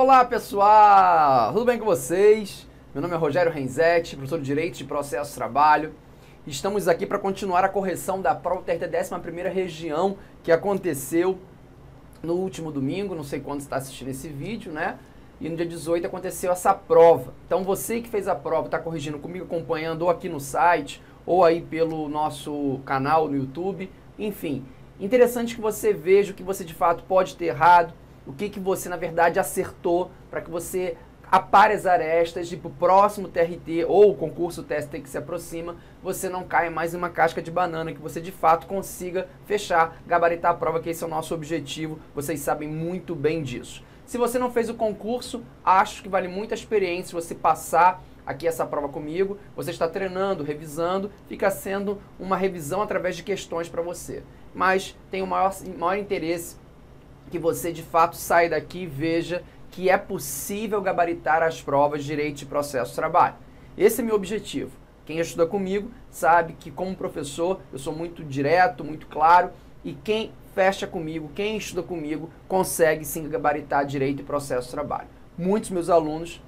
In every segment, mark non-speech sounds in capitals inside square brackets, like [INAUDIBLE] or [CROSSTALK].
Olá pessoal, tudo bem com vocês? Meu nome é Rogério Renzetti, professor de Direito de Processo Trabalho. Estamos aqui para continuar a correção da prova TRT 11ª região que aconteceu no último domingo, não sei quando está assistindo esse vídeo, né? E no dia 18 aconteceu essa prova. Então você que fez a prova, está corrigindo comigo, acompanhando ou aqui no site, ou aí pelo nosso canal no YouTube, enfim. Interessante que você veja o que você de fato pode ter errado, o que, que você na verdade acertou, para que você apare as arestas e para o próximo TRT ou o concurso TST que se aproxima, você não caia mais em uma casca de banana, que você de fato consiga fechar, gabaritar a prova, que esse é o nosso objetivo, vocês sabem muito bem disso. Se você não fez o concurso, acho que vale muito a experiência você passar aqui essa prova comigo, você está treinando, revisando, fica sendo uma revisão através de questões para você. Mas tem o maior, maior interesse que você de fato saia daqui e veja que é possível gabaritar as provas de direito de processo de trabalho. Esse é meu objetivo. Quem estuda comigo sabe que, como professor, eu sou muito direto, muito claro, e quem fecha comigo, quem estuda comigo, consegue sim gabaritar direito e processo de trabalho. Muitos meus alunos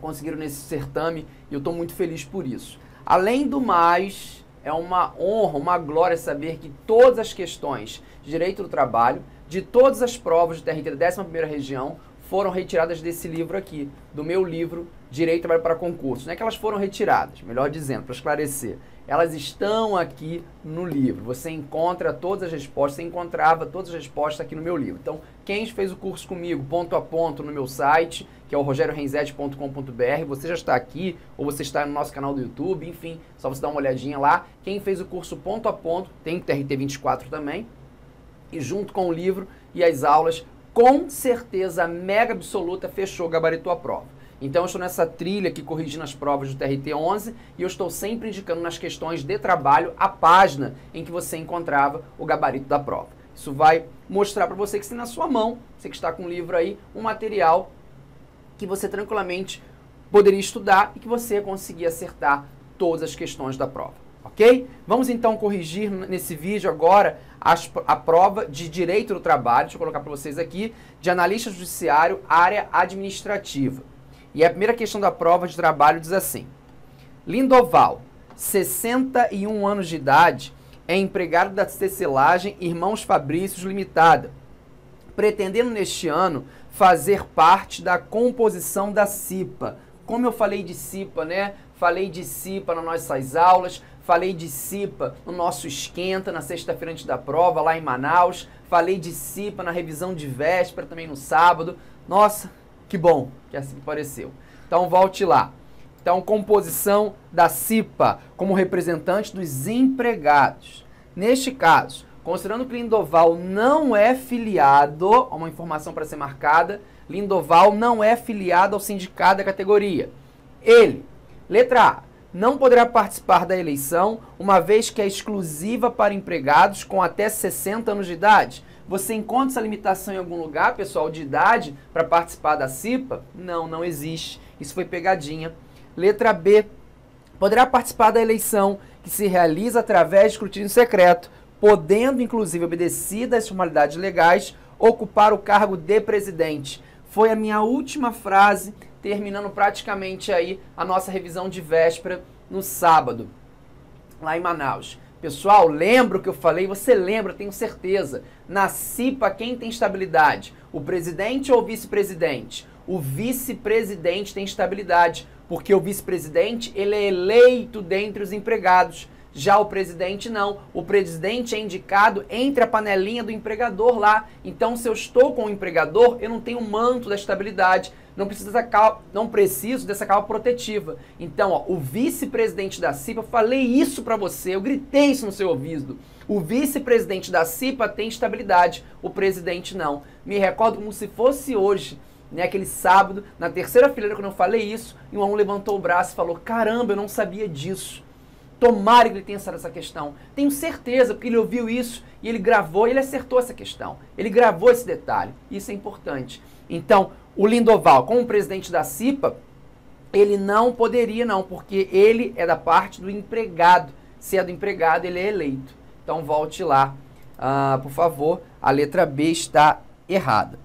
conseguiram nesse certame e eu estou muito feliz por isso. Além do mais, é uma honra, uma glória saber que todas as questões de direito do trabalho, de todas as provas de TRT da 11ª região, foram retiradas desse livro aqui, do meu livro Direito Trabalho para Concurso. Não é que elas foram retiradas, melhor dizendo, para esclarecer. Elas estão aqui no livro. Você encontra todas as respostas, você encontrava todas as respostas aqui no meu livro. Então, quem fez o curso comigo, ponto a ponto, no meu site, que é o rogeriorenzetti.com.br, você já está aqui, ou você está no nosso canal do YouTube, enfim, só você dar uma olhadinha lá. Quem fez o curso ponto a ponto, tem o TRT 24 também, e junto com o livro e as aulas, com certeza mega absoluta fechou, gabaritou a prova. Então eu estou nessa trilha aqui corrigindo as provas do TRT11 e eu estou sempre indicando nas questões de trabalho a página em que você encontrava o gabarito da prova. Isso vai mostrar para você que tem na sua mão, você que está com o livro aí, um material que você tranquilamente poderia estudar e que você conseguir acertar todas as questões da prova. Ok? Vamos então corrigir nesse vídeo agora as, a prova de Direito do Trabalho, deixa eu colocar para vocês aqui, de Analista Judiciário, área administrativa. E a primeira questão da prova de trabalho diz assim: Lindoval, 61 anos de idade, é empregado da tecelagem Irmãos Fabrícios Limitada, pretendendo neste ano fazer parte da composição da CIPA. Como eu falei de CIPA, né? Falei de CIPA nas nossas aulas, Falei de CIPA no nosso esquenta, na sexta-feira antes da prova, lá em Manaus. Falei de CIPA na revisão de véspera, também no sábado. Nossa, que bom que assim pareceu. Então volte lá. Então, composição da CIPA como representante dos empregados. Neste caso, considerando que Lindoval não é filiado, uma informação para ser marcada, Lindoval não é filiado ao sindicato da categoria. Ele, letra A, não poderá participar da eleição, uma vez que é exclusiva para empregados com até 60 anos de idade. Você encontra essa limitação em algum lugar, pessoal, de idade para participar da CIPA? Não, não existe. Isso foi pegadinha. Letra B. Poderá participar da eleição que se realiza através de escrutínio secreto, podendo, inclusive, obedecida às formalidades legais, ocupar o cargo de presidente. Foi a minha última frase terminando praticamente aí a nossa revisão de véspera no sábado, lá em Manaus. Pessoal, lembra o que eu falei? Você lembra, tenho certeza. Na CIPA, quem tem estabilidade? O presidente ou o vice-presidente? O vice-presidente tem estabilidade, porque o vice-presidente ele é eleito dentre os empregados. Já o presidente não. O presidente é indicado entre a panelinha do empregador lá. Então, se eu estou com o empregador, eu não tenho o manto da estabilidade. Não preciso dessa capa, não preciso dessa capa protetiva. Então, ó, o vice-presidente da CIPA, falei isso para você, eu gritei isso no seu ouvido. O vice-presidente da CIPA tem estabilidade, o presidente não. Me recordo como se fosse hoje né, aquele sábado, na terceira fileira, quando eu falei isso, e um levantou o braço e falou: Caramba, eu não sabia disso. Tomara que ele tenha essa questão. Tenho certeza, porque ele ouviu isso e ele gravou ele acertou essa questão. Ele gravou esse detalhe. Isso é importante. Então, o Lindoval, como presidente da CIPA, ele não poderia, não, porque ele é da parte do empregado. Se é do empregado, ele é eleito. Então, volte lá, uh, por favor. A letra B está errada.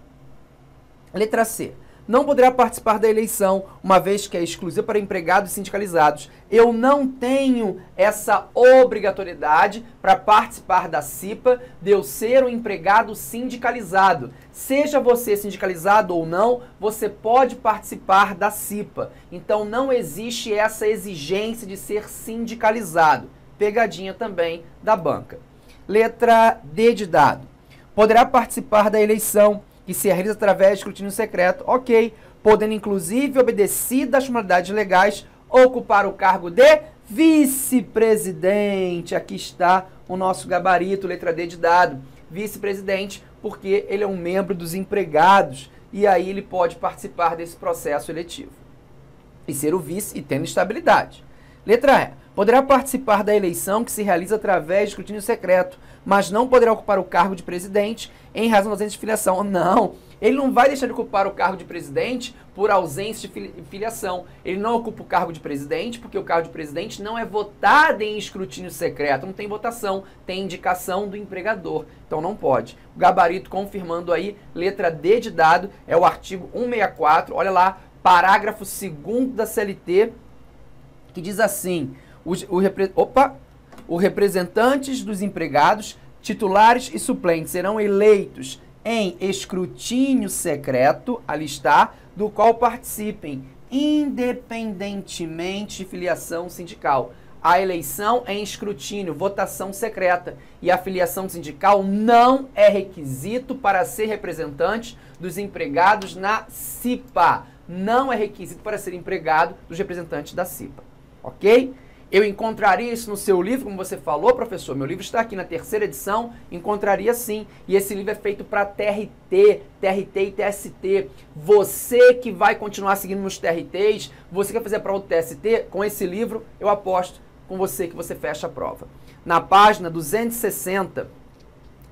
Letra C. não poderá participar da eleição, uma vez que é exclusiva para empregados sindicalizados. Eu não tenho essa obrigatoriedade para participar da CIPA de eu ser um empregado sindicalizado. Seja você sindicalizado ou não, você pode participar da CIPA. Então não existe essa exigência de ser sindicalizado. Pegadinha também da banca. Letra D de dado. Poderá participar da eleição que se realiza através de escrutínio secreto, ok, podendo inclusive, obedecido às formalidades legais, ocupar o cargo de vice-presidente. Aqui está o nosso gabarito, letra D de dado. Vice-presidente, porque ele é um membro dos empregados e aí ele pode participar desse processo eletivo. E ser o vice e tendo estabilidade. Letra E. Poderá participar da eleição que se realiza através de escrutínio secreto, mas não poderá ocupar o cargo de presidente em razão da ausência de filiação. Não, ele não vai deixar de ocupar o cargo de presidente por ausência de filiação. Ele não ocupa o cargo de presidente porque o cargo de presidente não é votado em escrutínio secreto, não tem votação, tem indicação do empregador. Então não pode. O gabarito confirmando aí, letra D de dado, é o artigo 164, olha lá, parágrafo 2 da CLT, que diz assim: os, o, opa, os representantes dos empregados, titulares e suplentes serão eleitos em escrutínio secreto, ali está, do qual participem, independentemente de filiação sindical. A eleição é em escrutínio, votação secreta. E a filiação sindical não é requisito para ser representante dos empregados na CIPA. Não é requisito para ser empregado dos representantes da CIPA. Ok? Eu encontraria isso no seu livro, como você falou, professor. Meu livro está aqui na terceira edição. Encontraria sim. E esse livro é feito para TRT, TRT e TST. Você que vai continuar seguindo nos TRTs, você quer fazer a prova do TST, com esse livro, eu aposto com você que você fecha a prova. Na página 260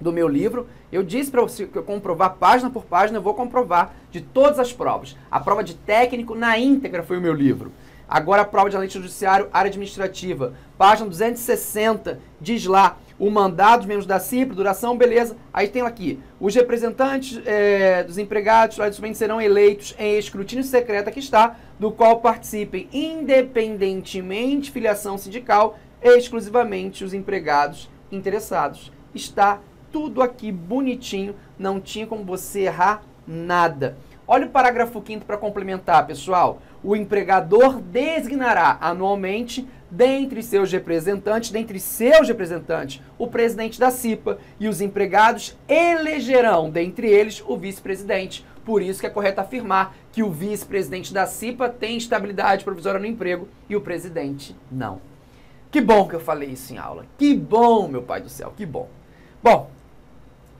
do meu livro, eu disse para você que eu comprovar página por página, eu vou comprovar de todas as provas. A prova de técnico na íntegra foi o meu livro. Agora a prova de analista judiciário, área administrativa. Página 260, diz lá o mandado dos membros da CIP, duração, beleza. Aí tem aqui, os representantes é, dos empregados de serão eleitos em escrutínio secreto, aqui está, do qual participem independentemente de filiação sindical, exclusivamente os empregados interessados. Está tudo aqui bonitinho, não tinha como você errar nada. Olha o parágrafo 5 para complementar, pessoal o empregador designará anualmente dentre seus representantes, dentre seus representantes, o presidente da CIPA e os empregados elegerão dentre eles o vice-presidente. Por isso que é correto afirmar que o vice-presidente da CIPA tem estabilidade provisória no emprego e o presidente não. Que bom que eu falei isso em aula. Que bom, meu pai do céu, que bom. Bom,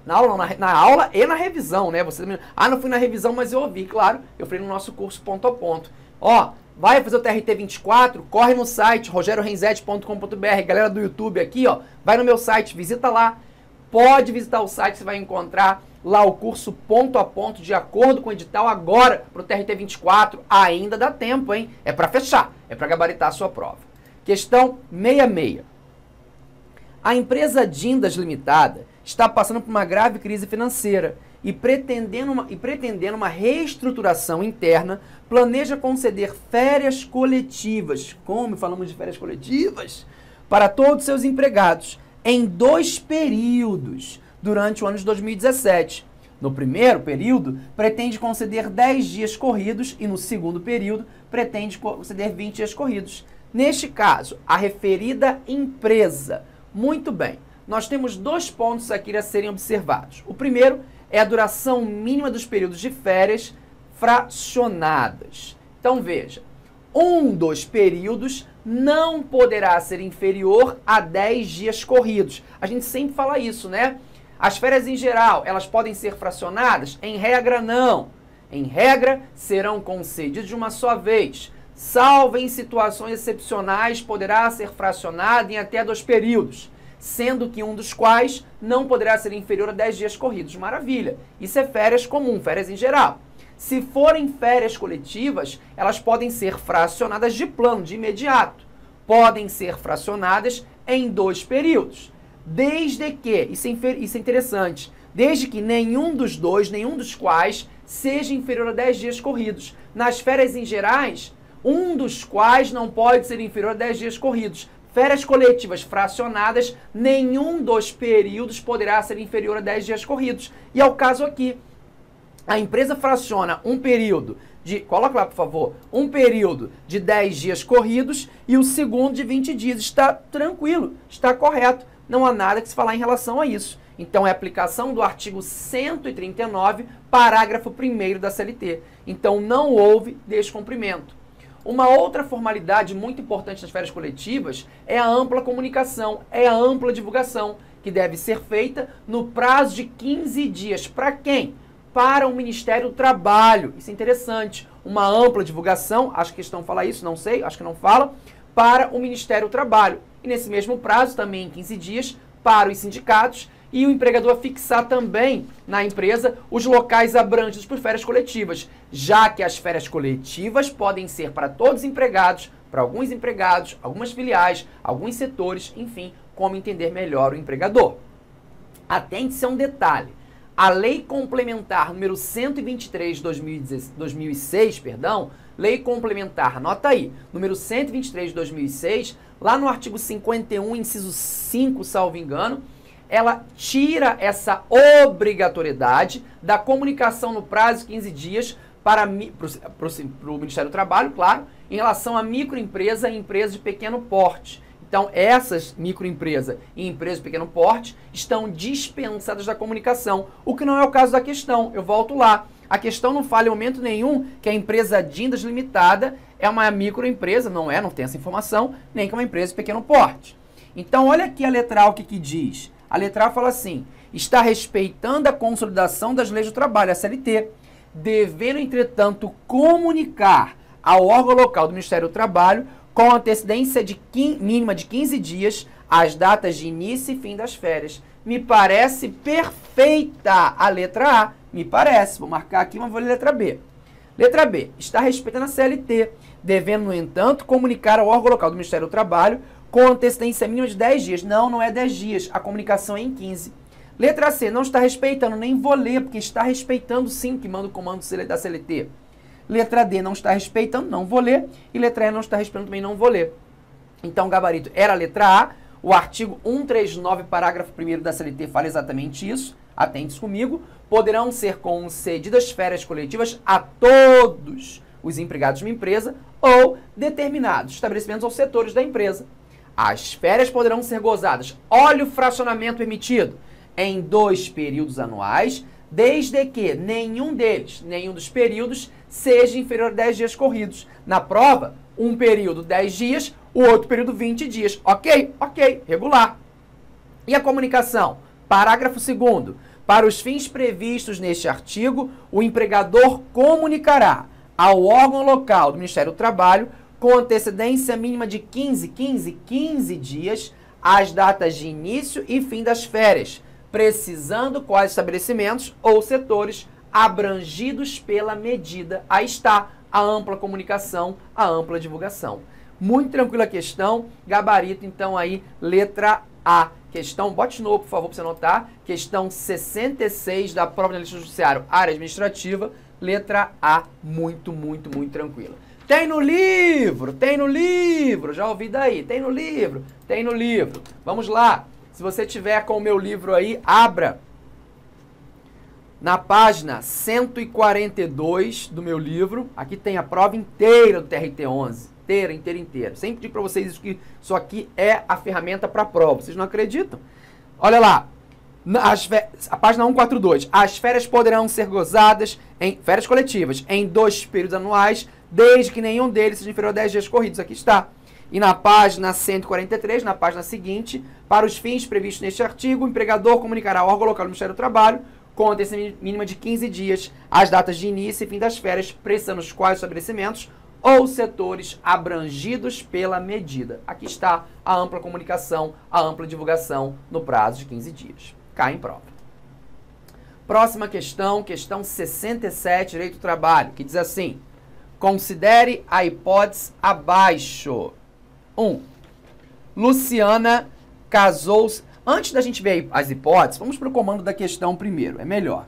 na aula, na, na, aula e na revisão, né? Você ah, não fui na revisão, mas eu ouvi, claro. Eu fui no nosso curso ponto a ponto. Ó, vai fazer o TRT 24, corre no site rogerorenzete.com.br. Galera do YouTube aqui, ó, vai no meu site, visita lá. Pode visitar o site, você vai encontrar lá o curso ponto a ponto, de acordo com o edital, agora para o TRT 24. Ainda dá tempo, hein? É para fechar, é para gabaritar a sua prova. Questão 66. A empresa Dindas Limitada está passando por uma grave crise financeira e pretendendo uma, e pretendendo uma reestruturação interna, planeja conceder férias coletivas, como falamos de férias coletivas, para todos seus empregados, em dois períodos durante o ano de 2017. No primeiro período, pretende conceder 10 dias corridos e no segundo período, pretende conceder 20 dias corridos. Neste caso, a referida empresa. Muito bem, nós temos dois pontos aqui a serem observados. O primeiro é a duração mínima dos períodos de férias fracionadas. Então veja, um dos períodos não poderá ser inferior a 10 dias corridos. A gente sempre fala isso, né? As férias em geral, elas podem ser fracionadas? Em regra, não. Em regra, serão concedidas de uma só vez. Salvo em situações excepcionais, poderá ser fracionada em até dois períodos sendo que um dos quais não poderá ser inferior a 10 dias corridos. Maravilha. Isso é férias comum, férias em geral. Se forem férias coletivas, elas podem ser fracionadas de plano, de imediato. Podem ser fracionadas em dois períodos. Desde que, isso é, isso é interessante, desde que nenhum dos dois, nenhum dos quais, seja inferior a 10 dias corridos. Nas férias em gerais, um dos quais não pode ser inferior a 10 dias corridos. Férias coletivas fracionadas, nenhum dos períodos poderá ser inferior a 10 dias corridos. E é o caso aqui. A empresa fraciona um período de, coloca lá por favor, um período de 10 dias corridos e o segundo de 20 dias. Está tranquilo, está correto. Não há nada que se falar em relação a isso. Então é aplicação do artigo 139, parágrafo 1 da CLT. Então não houve descumprimento. Uma outra formalidade muito importante nas férias coletivas é a ampla comunicação, é a ampla divulgação, que deve ser feita no prazo de 15 dias. Para quem? Para o Ministério do Trabalho. Isso é interessante. Uma ampla divulgação, acho que a questão fala isso, não sei, acho que não fala, para o Ministério do Trabalho. E nesse mesmo prazo, também em 15 dias, para os sindicatos e o empregador fixar também na empresa os locais abrangidos por férias coletivas, já que as férias coletivas podem ser para todos os empregados, para alguns empregados, algumas filiais, alguns setores, enfim, como entender melhor o empregador. Atente-se a um detalhe. A Lei Complementar número 123 de 2006, perdão, Lei Complementar, nota aí, número 123 de 2006, lá no artigo 51, inciso 5, salvo engano, ela tira essa obrigatoriedade da comunicação no prazo de 15 dias para, o Ministério do Trabalho, claro, em relação a microempresa e empresas de pequeno porte. Então, essas microempresas e empresas de pequeno porte estão dispensadas da comunicação, o que não é o caso da questão. Eu volto lá. A questão não fala em momento nenhum que a empresa Dindas Limitada é uma microempresa, não é, não tem essa informação, nem que é uma empresa de pequeno porte. Então, olha aqui a letra A o que, que diz. A letra A fala assim: está respeitando a consolidação das leis do trabalho, a CLT, devendo, entretanto, comunicar ao órgão local do Ministério do Trabalho, com antecedência de mínima de 15 dias, as datas de início e fim das férias. Me parece perfeita a letra A. Me parece. Vou marcar aqui, mas vou ler a letra B. Letra B. Está respeitando a CLT, devendo, no entanto, comunicar ao órgão local do Ministério do Trabalho com antecedência mínima de 10 dias. Não, não é 10 dias. A comunicação é em 15. Letra C, não está respeitando, nem vou ler, porque está respeitando sim que manda o comando da CLT. Letra D, não está respeitando, não vou ler. E letra E, não está respeitando, também não vou ler. Então, o gabarito era a letra A. O artigo 139, parágrafo 1 da CLT fala exatamente isso. Atente comigo. Poderão ser concedidas férias coletivas a todos os empregados de uma empresa ou determinados estabelecimentos ou setores da empresa as férias poderão ser gozadas. Olha o fracionamento permitido em dois períodos anuais, desde que nenhum deles, nenhum dos períodos, seja inferior a 10 dias corridos. Na prova, um período 10 dias, o outro período 20 dias. Ok? Ok, regular. E a comunicação? Parágrafo 2 Para os fins previstos neste artigo, o empregador comunicará ao órgão local do Ministério do Trabalho com antecedência mínima de 15, 15, 15 dias as datas de início e fim das férias, precisando quais estabelecimentos ou setores abrangidos pela medida. Aí está a ampla comunicação, a ampla divulgação. Muito tranquila a questão, gabarito então aí, letra A. Questão, bote de novo, por favor, para você anotar. Questão 66 da prova de lista judiciário, área administrativa, letra A, muito, muito, muito tranquila. Tem no livro, tem no livro, já ouvi daí, tem no livro, tem no livro. Vamos lá. Se você tiver com o meu livro aí, abra na página 142 do meu livro. Aqui tem a prova inteira do TRT11, inteira, inteira, inteira. Sempre digo para vocês que isso aqui é a ferramenta para prova. Vocês não acreditam? Olha lá. As, a página 142. As férias poderão ser gozadas em férias coletivas em dois períodos anuais desde que nenhum deles seja inferior a 10 dias corridos. Aqui está. E na página 143, na página seguinte, para os fins previstos neste artigo, o empregador comunicará ao órgão local do Ministério do Trabalho, com antecedência mínima de 15 dias, as datas de início e fim das férias, precisando os quais estabelecimentos ou setores abrangidos pela medida. Aqui está a ampla comunicação, a ampla divulgação no prazo de 15 dias. Cai em prova. Próxima questão, questão 67, Direito do Trabalho, que diz assim: Considere a hipótese abaixo. 1. Um, Luciana casou-se. Antes da gente ver as hipóteses, vamos para o comando da questão primeiro, é melhor.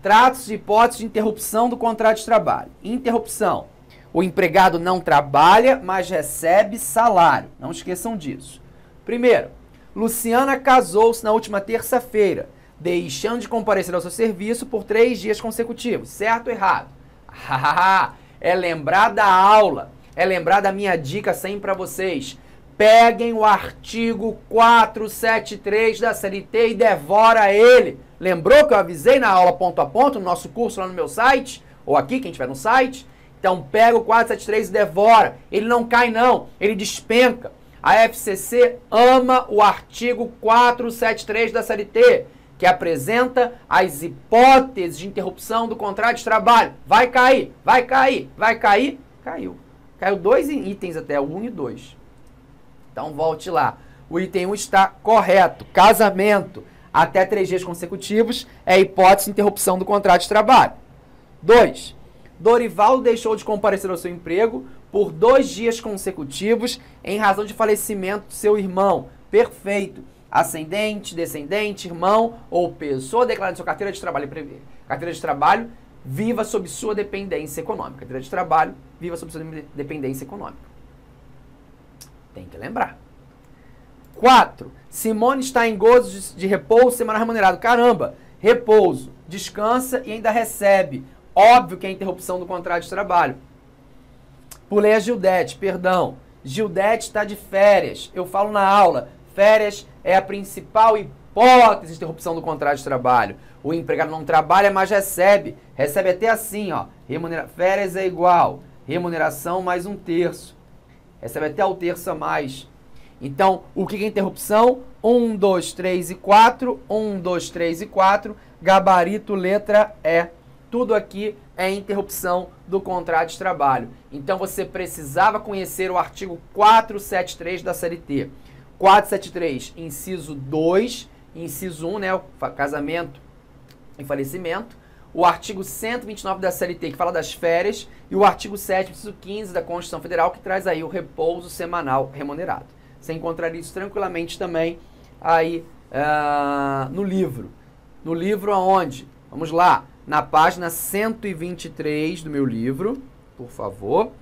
Tratos de hipótese de interrupção do contrato de trabalho. Interrupção. O empregado não trabalha, mas recebe salário. Não esqueçam disso. Primeiro, Luciana casou-se na última terça-feira, deixando de comparecer ao seu serviço por três dias consecutivos. Certo ou errado? [LAUGHS] é lembrar da aula, é lembrar da minha dica sempre para vocês. Peguem o artigo 473 da CLT e devora ele. Lembrou que eu avisei na aula ponto a ponto, no nosso curso lá no meu site? Ou aqui, quem estiver no site? Então pega o 473 e devora. Ele não cai não, ele despenca. A FCC ama o artigo 473 da CLT, que apresenta as hipóteses de interrupção do contrato de trabalho. Vai cair, vai cair, vai cair. Caiu. Caiu dois itens até, o 1 e 2. Então volte lá. O item 1 está correto. Casamento até três dias consecutivos é hipótese de interrupção do contrato de trabalho. 2. Dorival deixou de comparecer ao seu emprego por dois dias consecutivos em razão de falecimento do seu irmão. Perfeito. Ascendente, descendente, irmão ou pessoa declarada em sua carteira de trabalho carteira de trabalho viva sob sua dependência econômica. Carteira de trabalho viva sob sua dependência econômica. Tem que lembrar. 4. Simone está em gozo de, repouso semanal remunerado. Caramba, repouso, descansa e ainda recebe. Óbvio que é interrupção do contrato de trabalho. Pulei a Gildete, perdão. Gildete está de férias. Eu falo na aula, férias é a principal hipótese de interrupção do contrato de trabalho. O empregado não trabalha, mas recebe. Recebe até assim, ó. Remunera... Férias é igual. Remuneração mais um terço recebe até o terço a mais. Então, o que é interrupção? 1, 2, 3 e 4. 1, 2, 3 e 4. Gabarito, letra E. Tudo aqui é interrupção do contrato de trabalho. Então, você precisava conhecer o artigo 473 da CLT. 473, inciso 2, inciso 1, né, o casamento e falecimento o artigo 129 da CLT, que fala das férias, e o artigo 7, inciso 15 da Constituição Federal, que traz aí o repouso semanal remunerado. Você encontraria isso tranquilamente também aí uh, no livro. No livro aonde? Vamos lá, na página 123 do meu livro, por favor.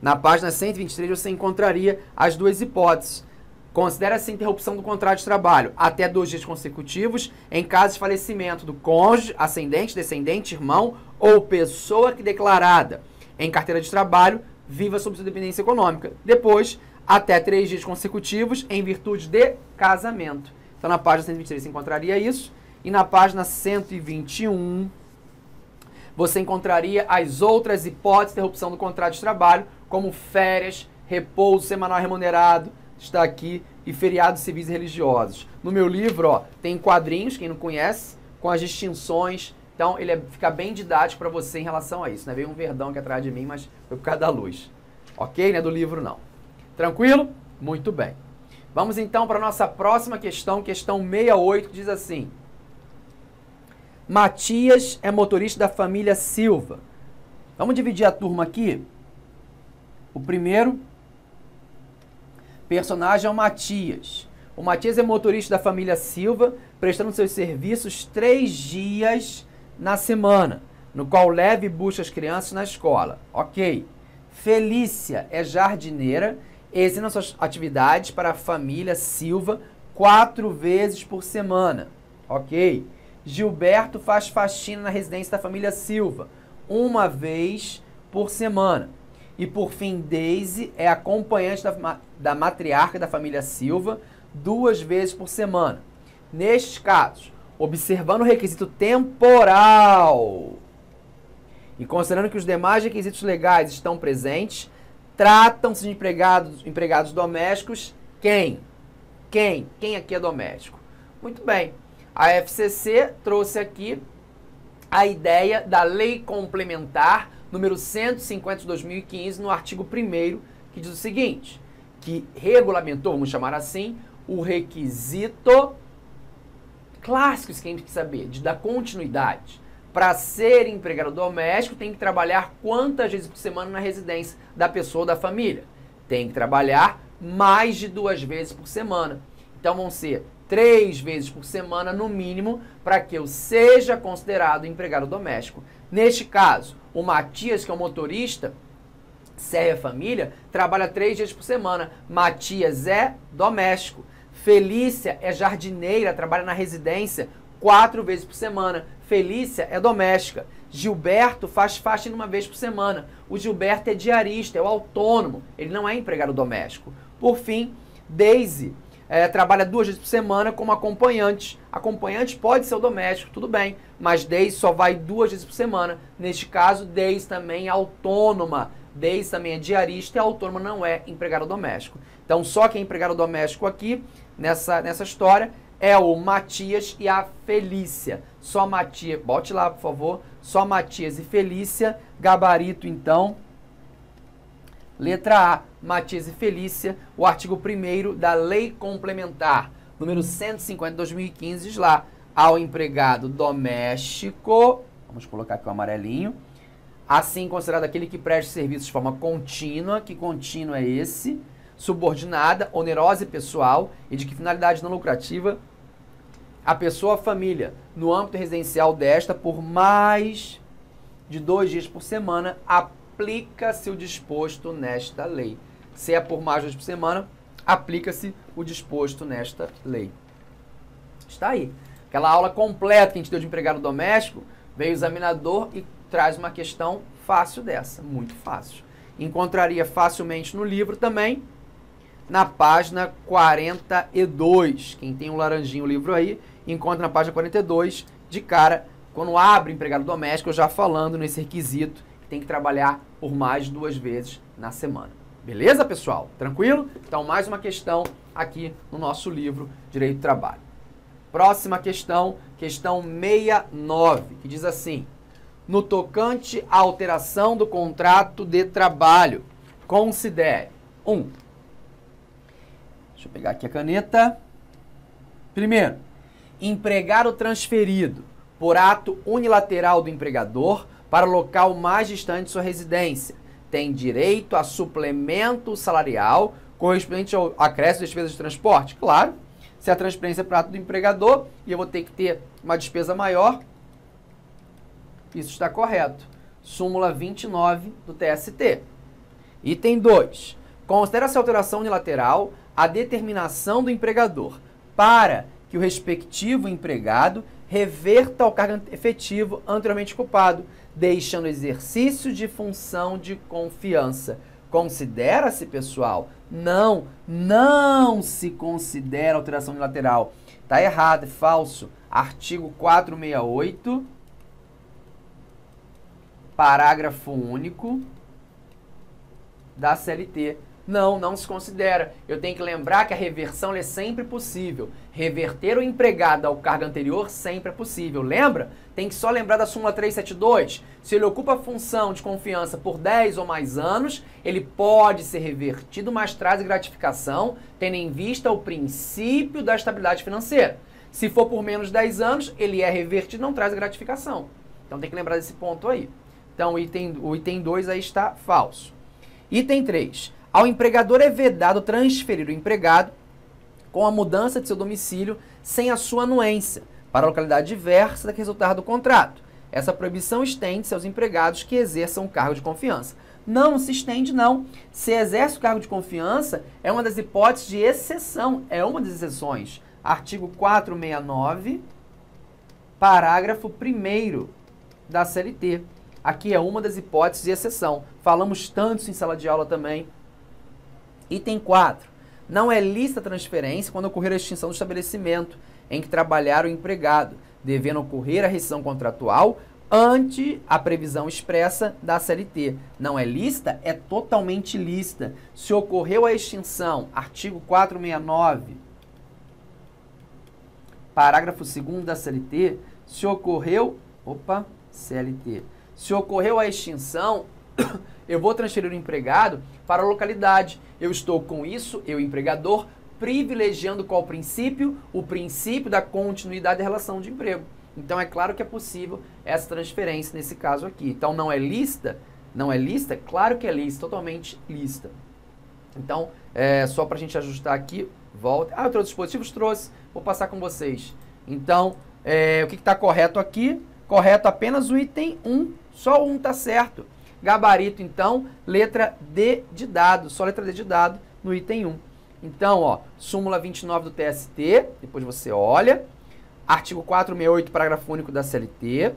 Na página 123 você encontraria as duas hipóteses Considera-se interrupção do contrato de trabalho até dois dias consecutivos em caso de falecimento do cônjuge, ascendente, descendente, irmão ou pessoa que declarada em carteira de trabalho viva sob sua dependência econômica. Depois, até três dias consecutivos em virtude de casamento. Então, na página 123 você encontraria isso. E na página 121 você encontraria as outras hipóteses de interrupção do contrato de trabalho, como férias, repouso semanal remunerado, está aqui e feriados civis e religiosos. No meu livro, ó, tem quadrinhos, quem não conhece, com as distinções. Então, ele é, fica bem didático para você em relação a isso. Né? Veio um verdão aqui atrás de mim, mas foi por causa da luz. Ok? Não é do livro, não. Tranquilo? Muito bem. Vamos então para a nossa próxima questão, questão 68, que diz assim. Matias é motorista da família Silva. Vamos dividir a turma aqui. O primeiro personagem é o Matias. O Matias é motorista da família Silva, prestando seus serviços três dias na semana, no qual leva e busca as crianças na escola. Ok. Felícia é jardineira, exercendo suas atividades para a família Silva quatro vezes por semana. Ok. Gilberto faz faxina na residência da família Silva, uma vez por semana. E por fim, Daisy é acompanhante da, da matriarca da família Silva duas vezes por semana. Nestes casos, observando o requisito temporal e considerando que os demais requisitos legais estão presentes, tratam-se de empregados, empregados domésticos quem? Quem? Quem aqui é doméstico? Muito bem. A FCC trouxe aqui a ideia da lei complementar número 150 de 2015, no artigo 1 que diz o seguinte, que regulamentou, vamos chamar assim, o requisito clássico, que a gente quer saber, de dar continuidade. Para ser empregado doméstico, tem que trabalhar quantas vezes por semana na residência da pessoa ou da família? Tem que trabalhar mais de duas vezes por semana. Então vão ser três vezes por semana, no mínimo, para que eu seja considerado empregado doméstico. Neste caso, o Matias, que é o motorista, serve a família, trabalha três dias por semana. Matias é doméstico. Felícia é jardineira, trabalha na residência quatro vezes por semana. Felícia é doméstica. Gilberto faz faxina uma vez por semana. O Gilberto é diarista, é o autônomo. Ele não é empregado doméstico. Por fim, Daisy é, trabalha duas vezes por semana como acompanhante. Acompanhante pode ser o doméstico, tudo bem, mas Daisy só vai duas vezes por semana. Neste caso, Daisy também é autônoma. Daisy também é diarista e autônoma não é empregado doméstico. Então, só quem é empregado doméstico aqui, nessa, nessa história, é o Matias e a Felícia. Só Matias, bote lá, por favor. Só Matias e Felícia. Gabarito, então. Letra A, Matias e Felícia, o artigo 1 da Lei Complementar, número 150 de 2015, diz lá, ao empregado doméstico, vamos colocar aqui o amarelinho, assim considerado aquele que presta serviços de forma contínua, que contínuo é esse, subordinada, onerosa e pessoal, e de que finalidade não lucrativa a pessoa, a família, no âmbito residencial desta, por mais de dois dias por semana, aplica-se o disposto nesta lei. Se é por mais de dois por semana, aplica-se o disposto nesta lei. Está aí. Aquela aula completa que a gente deu de empregado doméstico, veio o examinador e traz uma questão fácil dessa, muito fácil. Encontraria facilmente no livro também, na página 42. Quem tem um laranjinho livro aí, encontra na página 42, de cara, quando abre empregado doméstico, já falando nesse requisito, que tem que trabalhar por mais de duas vezes na semana. Beleza, pessoal? Tranquilo? Então, mais uma questão aqui no nosso livro Direito do Trabalho. Próxima questão, questão 69, que diz assim: No tocante à alteração do contrato de trabalho, considere 1. Um, deixa eu pegar aqui a caneta. Primeiro, empregado transferido por ato unilateral do empregador para o local mais distante de sua residência tem direito a suplemento salarial correspondente ao acréscimo de despesas de transporte? Claro. Se a transferência é para ato do empregador e eu vou ter que ter uma despesa maior, isso está correto. Súmula 29 do TST. Item 2. Considera-se alteração unilateral a determinação do empregador para que o respectivo empregado reverta ao cargo efetivo anteriormente ocupado, deixando exercício de função de confiança. Considera-se, pessoal? Não, não se considera alteração unilateral. Tá errado, é falso. Artigo 468, parágrafo único da CLT não, não se considera. Eu tenho que lembrar que a reversão é sempre possível. Reverter o empregado ao cargo anterior sempre é possível. Lembra? Tem que só lembrar da súmula 372. Se ele ocupa a função de confiança por 10 ou mais anos, ele pode ser revertido, mas traz gratificação, tendo em vista o princípio da estabilidade financeira. Se for por menos de 10 anos, ele é revertido, não traz gratificação. Então tem que lembrar desse ponto aí. Então o item, o item 2 aí está falso. Item 3. Ao empregador é vedado transferir o empregado com a mudança de seu domicílio sem a sua anuência para a localidade diversa da que resultar do contrato. Essa proibição estende-se aos empregados que exerçam o cargo de confiança. Não se estende, não. Se exerce o cargo de confiança, é uma das hipóteses de exceção, é uma das exceções. Artigo 469, parágrafo 1 da CLT. Aqui é uma das hipóteses de exceção. Falamos tanto em sala de aula também Item 4. Não é lista a transferência quando ocorrer a extinção do estabelecimento em que trabalhar o empregado, devendo ocorrer a rescisão contratual ante a previsão expressa da CLT. Não é lista? É totalmente lista. Se ocorreu a extinção, artigo 469, parágrafo 2 da CLT, se ocorreu, opa, CLT. Se ocorreu a extinção, [COUGHS] eu vou transferir o empregado para a localidade. Eu estou com isso, eu empregador, privilegiando qual princípio? O princípio da continuidade da relação de emprego. Então é claro que é possível essa transferência nesse caso aqui. Então não é lista? Não é lista? Claro que é lista, totalmente lista. Então, é, só para a gente ajustar aqui, volta. Ah, eu trouxe dispositivos? Trouxe. vou passar com vocês. Então, é, o que está correto aqui? Correto apenas o item 1, só um está certo. Gabarito, então, letra D de dado, só letra D de dado no item 1. Então, ó, súmula 29 do TST, depois você olha. Artigo 468, parágrafo único da CLT.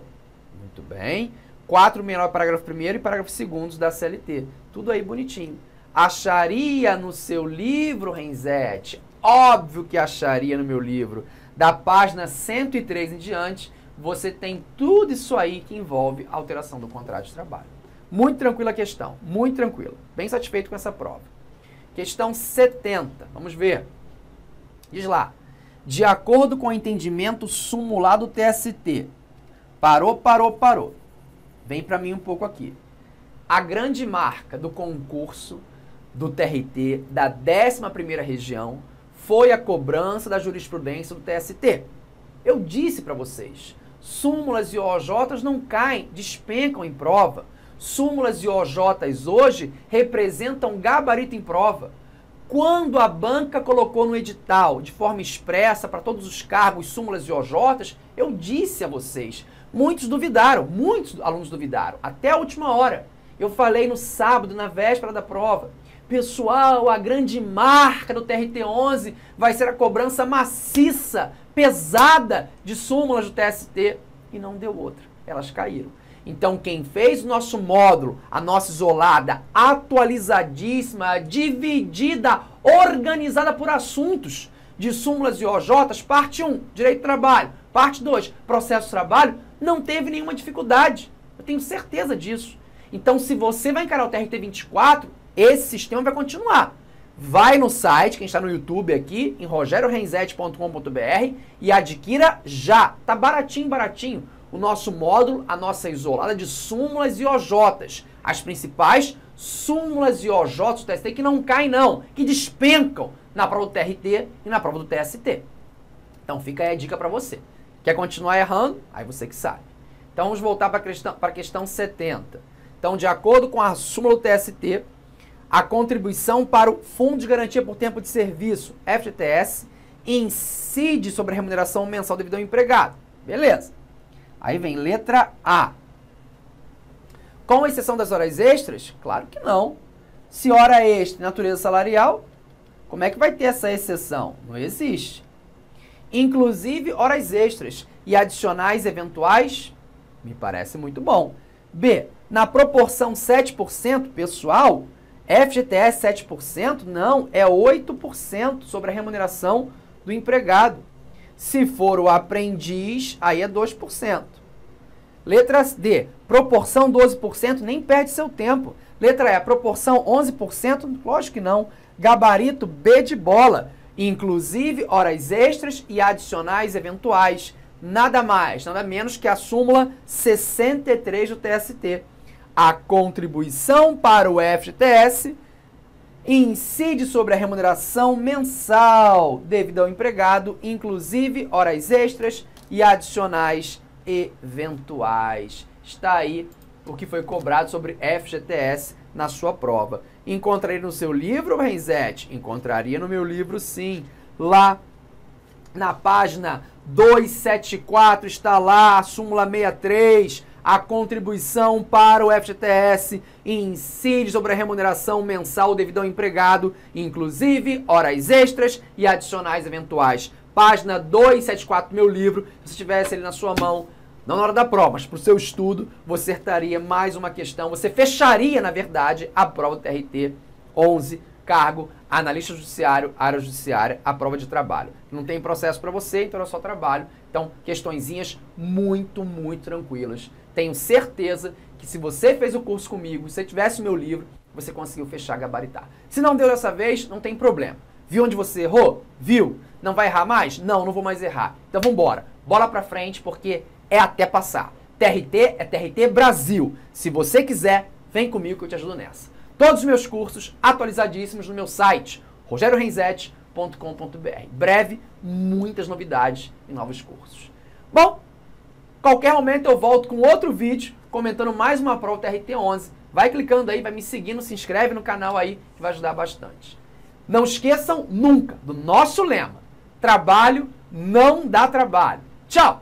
Muito bem. 469, parágrafo 1 e parágrafo 2 da CLT. Tudo aí bonitinho. Acharia no seu livro, Renzete? Óbvio que acharia no meu livro. Da página 103 em diante, você tem tudo isso aí que envolve alteração do contrato de trabalho. Muito tranquila a questão, muito tranquila. Bem satisfeito com essa prova. Questão 70, vamos ver. Diz lá. De acordo com o entendimento sumulado TST. Parou, parou, parou. Vem para mim um pouco aqui. A grande marca do concurso do TRT da 11ª região foi a cobrança da jurisprudência do TST. Eu disse para vocês, súmulas e OJs não caem, despencam em prova. Súmulas e OJs hoje representam gabarito em prova. Quando a banca colocou no edital, de forma expressa, para todos os cargos, súmulas e OJs, eu disse a vocês, muitos duvidaram, muitos alunos duvidaram, até a última hora. Eu falei no sábado, na véspera da prova. Pessoal, a grande marca do TRT11 vai ser a cobrança maciça, pesada de súmulas do TST. E não deu outra. Elas caíram. Então, quem fez o nosso módulo, a nossa isolada, atualizadíssima, dividida, organizada por assuntos de súmulas e OJs, parte 1, direito do trabalho, parte 2, processo de trabalho, não teve nenhuma dificuldade. Eu tenho certeza disso. Então, se você vai encarar o TRT 24, esse sistema vai continuar. Vai no site, quem está no YouTube aqui, em rogerorenzete.com.br e adquira já. Tá baratinho, baratinho. O nosso módulo, a nossa isolada de súmulas e OJs. As principais súmulas e OJs do TST que não caem não, que despencam na prova do TRT e na prova do TST. Então fica aí a dica para você. Quer continuar errando? Aí você que sabe. Então vamos voltar para questão, questão 70. Então, de acordo com a súmula do TST, a contribuição para o Fundo de Garantia por Tempo de Serviço, FGTS, incide sobre a remuneração mensal devido ao empregado. Beleza. Aí vem letra A. Com exceção das horas extras? Claro que não. Se hora extra natureza salarial, como é que vai ter essa exceção? Não existe. Inclusive horas extras e adicionais eventuais, me parece muito bom. B. Na proporção 7% pessoal, FGTS 7%? Não, é 8% sobre a remuneração do empregado. Se for o aprendiz, aí é 2%. Letras D, proporção 12%, nem perde seu tempo. Letra E, proporção 11%, lógico que não. Gabarito B de bola, inclusive horas extras e adicionais eventuais. Nada mais, nada menos que a súmula 63 do TST a contribuição para o FGTS incide sobre a remuneração mensal devido ao empregado, inclusive horas extras e adicionais eventuais. Está aí o que foi cobrado sobre FGTS na sua prova. Encontraria no seu livro, Renzete? Encontraria no meu livro, sim. Lá na página 274 está lá a súmula 63 a contribuição para o FGTS incide sobre a remuneração mensal devido ao empregado, inclusive horas extras e adicionais eventuais. Página 274 do meu livro, se tivesse ele na sua mão, não na hora da prova, mas para o seu estudo, você acertaria mais uma questão, você fecharia, na verdade, a prova do TRT 11, cargo, analista judiciário, área judiciária, a prova de trabalho. Não tem processo para você, então é só trabalho. Então, questõezinhas muito, muito tranquilas tenho certeza que se você fez o curso comigo, se você tivesse o meu livro, você conseguiu fechar, gabaritar. Se não deu dessa vez, não tem problema. Viu onde você errou? Viu? Não vai errar mais? Não, não vou mais errar. Então vamos embora. Bola pra frente porque é até passar. TRT é TRT Brasil. Se você quiser, vem comigo que eu te ajudo nessa. Todos os meus cursos atualizadíssimos no meu site, rogerorenzete.com.br. Breve, muitas novidades e novos cursos. Bom, Qualquer momento eu volto com outro vídeo comentando mais uma prova TRT11. Vai clicando aí, vai me seguindo, se inscreve no canal aí que vai ajudar bastante. Não esqueçam nunca do nosso lema: trabalho não dá trabalho. Tchau!